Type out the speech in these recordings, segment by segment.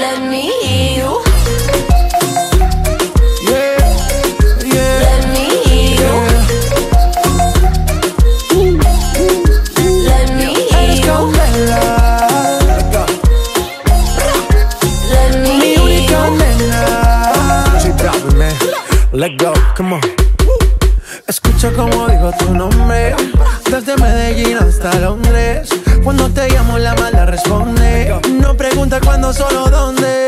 let me hear you. Yeah, yeah, Let me hear you. Let me hear Let's go, you. Bella. Let me Mi hear única you. nena. She dropping, man. Let go, come on. Escucha como digo tu nombre Desde Medellín hasta Londres Cuando te llamo la mala responde Pregunta cuándo, solo dónde.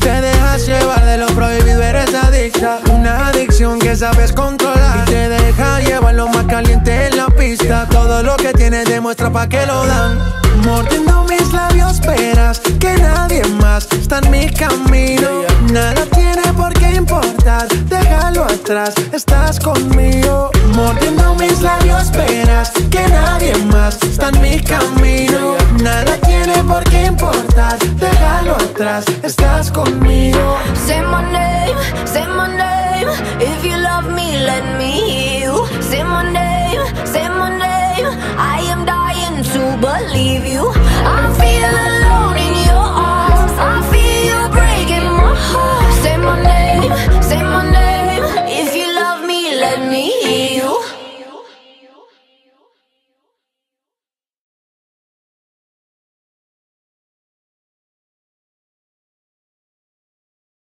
Te dejas llevar de lo prohibido, eres adicta. Una adicción que sabes controlar. Y te deja llevar lo más caliente en la pista. Todo lo que tienes demuestra pa' que lo dan. Mordiendo mis labios esperas que nadie más está en mi camino. Nada tiene por qué importar, déjalo atrás, estás conmigo. Mordiendo mis labios esperas que nadie más está en mi camino déjalo atrás, estás conmigo. Say my name, say my name. If you love me, let me hear you. Say my name, say my name. I am dying to believe you. I feel alone in your arms. I feel you breaking my heart. Say my name, say my name. If you love me, let me